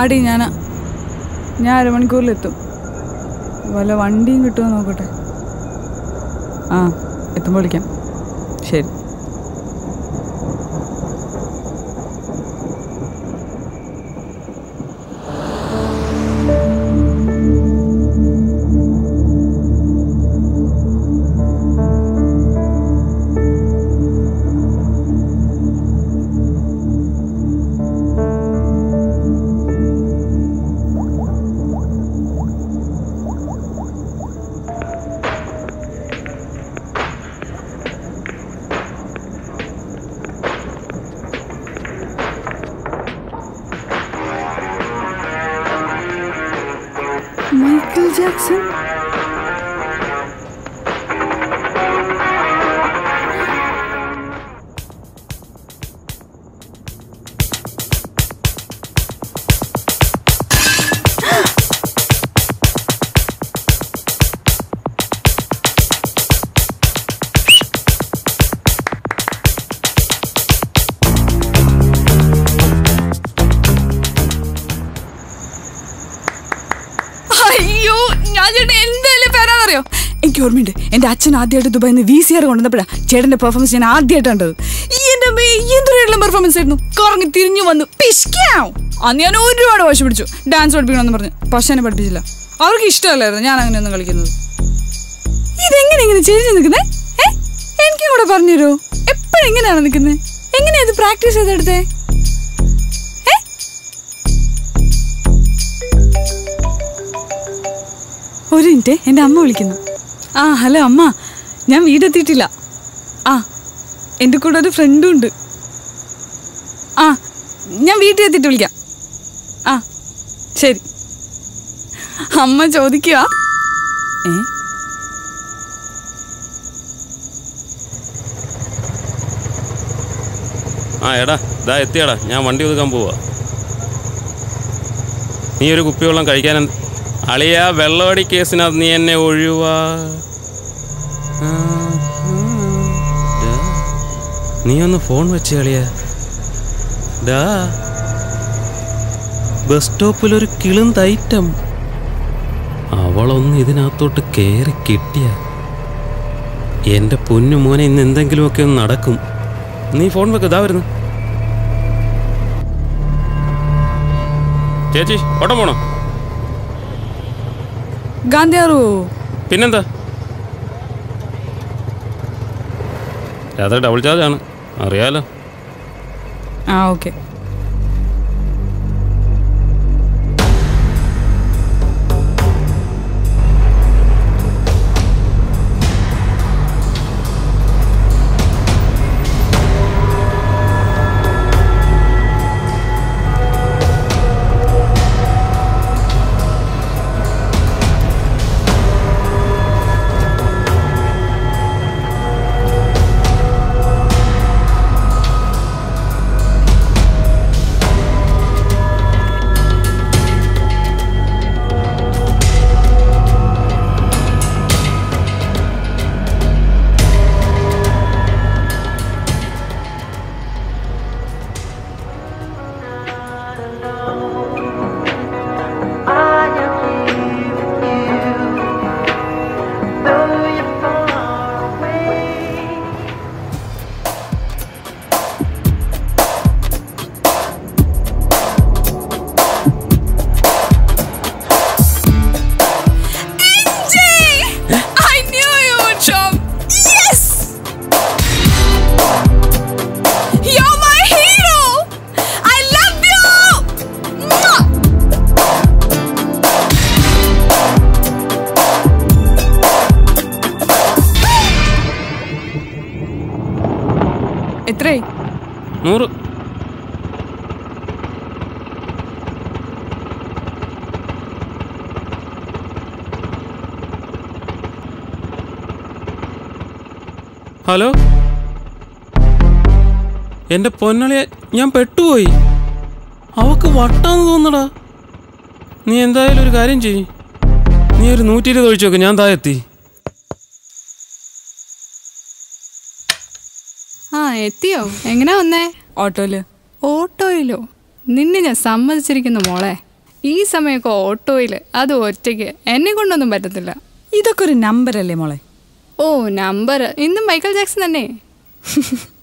ആടി ഞാനാ. ഞാൻ അരമണിക്കൂറിലെത്തും. വല്ല വണ്ടിയും കിട്ടുമോ നോക്കട്ടെ? ആ എത്തുമ്പോൾ വിളിക്കാം. ശരി. മൈക്കിൾ ജാക്സൺ എനിക്ക് ഓർമ്മയുണ്ട്. എന്റെ അച്ഛൻ ആദ്യമായിട്ട് ദുബായിൽ നിന്ന് വി സി ആർ കൊണ്ടുവന്നപ്പോഴാണ് ചേട്ടന്റെ പെർഫോമൻസ് ഞാൻ ആദ്യമായിട്ട് കണ്ടത്. ഈ ഈ എന്തൊരു പെർഫോമൻസ് ആയിരുന്നു. കുറഞ്ഞ് തിരിഞ്ഞു വന്നു. പിഷ്കാം അന്ന് ഞാൻ ഒരുപാട് വശം പിടിച്ചു. ഡാൻസ് പഠിപ്പിക്കണമെന്ന് പറഞ്ഞു. പക്ഷെ എന്നെ പഠിപ്പിച്ചില്ല. അവർക്ക് ഇഷ്ടമല്ലായിരുന്നു ഞാൻ അങ്ങനെയൊന്നും കളിക്കുന്നത്. ഇതെങ്ങനെ ഇങ്ങനെ ചേഞ്ച് നിൽക്കുന്നേ? എനിക്കും കൂടെ പറഞ്ഞുതരോ എപ്പോഴും എങ്ങനെയാണ് നിൽക്കുന്നത് എങ്ങനെയാ ഇത് പ്രാക്ടീസ് ചെയ്തെടുത്തേ? ഒരു മിനിറ്റ് എന്റെ അമ്മ വിളിക്കുന്നു. ആ ഹലോ അമ്മ. ഞാൻ വീടെത്തിയിട്ടില്ല. ആ എന്റെ കൂടെ ഒരു ഫ്രണ്ടും ഉണ്ട്. ആ ഞാൻ വീട്ടിൽ എത്തിയിട്ട് വിളിക്കാം. ആ ശരി. അമ്മ ചോദിക്കുക ഏ? ആ എടാ ഇതാ എത്തിയടാ. ഞാൻ വണ്ടി ഒതുക്കാൻ പോവാ. നീ ഒരു കുപ്പിവെള്ളം കഴിക്കാൻ അളിയ വെള്ളമടി കേസിനകത്ത് നീ എന്നെ ഒഴിവാ. നീ ഒന്ന് ഫോൺ വെച്ച് കളിയ ഡാ ബസ് സ്റ്റോപ്പിൽ ഒരു കിളും ഐറ്റം. അവളൊന്ന് ഇതിനകത്തോട്ട് കയറി കിട്ടിയ. എന്റെ പൊന്നു മോനെ ഇന്ന് എന്തെങ്കിലുമൊക്കെ ഒന്ന് നടക്കും. നീ ഫോൺ വെക്ക് ഇതാ വരുന്നു. ചേച്ചി ഓട്ടം പോണോ? ഗാന്ധിയാറു. പിന്നെന്താ? രാത്രി ഡബിൾ ചാർജ് ആണ്. അറിയാലോ. ആ ഓക്കെ നൂറ്. ഹലോ? എന്റെ പൊന്നളിയെ ഞാൻ പെട്ടുപോയി. അവക്ക് വട്ടാന്ന് തോന്നടാ നീ എന്തായാലും ഒരു കാര്യം ചെയ്യ്. നീ ഒരു നൂറ്റി ഇരുപത് ഒഴിച്ചു നോക്ക് ഞാൻ താ ആ എത്തിയോ? എങ്ങനെ വന്നേ? ഓട്ടോയിൽ. ഓട്ടോയിലോ? നിന്നെ ഞാൻ സമ്മതിച്ചിരിക്കുന്നു മോളെ. ഈ സമയമൊക്കെ ഓട്ടോയിൽ അത് ഒറ്റയ്ക്ക്. എന്നെ കൊണ്ടൊന്നും പറ്റത്തില്ല. ഇതൊക്കെ ഒരു നമ്പർ അല്ലേ മോളെ? ഓ നമ്പർ ഇന്നും മൈക്കൽ ജാക്സൺ തന്നെ.